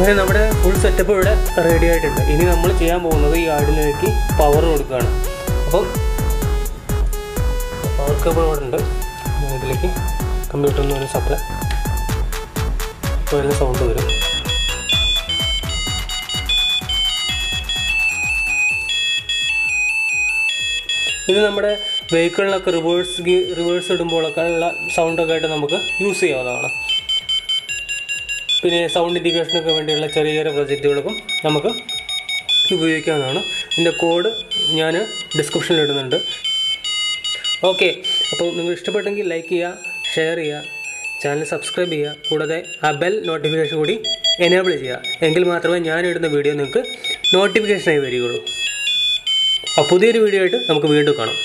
അങ്ങനെ നമ്മുടെ full setup ഇവിടെ റെഡി ആയിട്ടുണ്ട്. ഇനി നമ്മൾ ചെയ്യാൻ പോകുന്നത് ഈ ആടിലേക്ക് പവർ കൊടുക്കുകയാണ് അപ്പം പവർ കേബിൾ ഇവിടെ ഉണ്ട്. ഇതിലേക്ക് കമ്പ്യൂട്ടറിൽ നിന്ന് ഒരു സപ്ലൈ വരുന്ന സൗണ്ട് വരും. ഇത് നമ്മുടെ വെഹിക്കിളിലൊക്കെ റിവേഴ്സ് റിവേഴ്സ് ഇടുമ്പോഴൊക്കെ ഉള്ള സൗണ്ടൊക്കെ ആയിട്ട് നമുക്ക് യൂസ് ചെയ്യാവുന്നതാണ്. പിന്നെ സൗണ്ട് ഇൻഡിക്കേഷനൊക്കെ വേണ്ടിയുള്ള ചെറിയ ചെറിയ പ്രൊജക്റ്റുകൾക്കും നമുക്ക് ഉപയോഗിക്കാവുന്നതാണ്. ഇതിന്റെ കോഡ് ഞാൻ ഡിസ്ക്രിപ്ഷനിൽ ഇടുന്നുണ്ട്. ഓക്കെ അപ്പോൾ നിങ്ങൾ ഇഷ്ടപ്പെട്ടെങ്കിൽ ലൈക്ക് ചെയ്യുക ഷെയർ ചെയ്യുക ചാനൽ സബ്സ്ക്രൈബ് ചെയ്യുക കൂടാതെ ആ ബെൽ നോട്ടിഫിക്കേഷൻ കൂടി എനേബിൾ ചെയ്യുക. എങ്കിൽ മാത്രമേ ഞാൻ ഇടുന്ന വീഡിയോ നിങ്ങൾക്ക് നോട്ടിഫിക്കേഷനായി വരികയുള്ളൂ. അപ്പോൾ പുതിയൊരു വീഡിയോ ആയിട്ട് നമുക്ക് വീണ്ടും കാണാം.